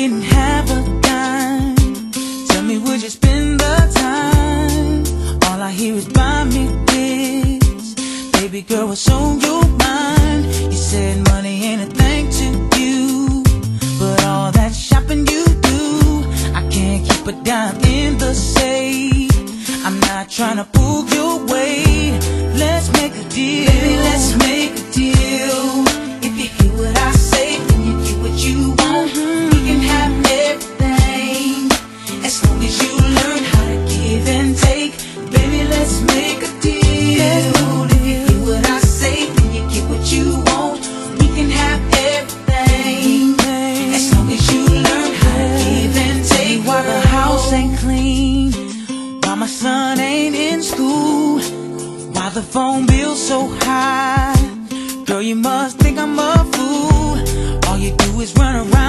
didn't have a dime. Tell me would you spend the time? All I hear is buy me this. Baby girl, What's on your mind? You said money ain't a thing to you But all that shopping you do I can't keep a dime in the safe. I'm not trying to pull you away Let's make a deal. Baby, let's make a deal. If you hear what I the phone bill so high? Girl, you must think I'm a fool. All you do is run around.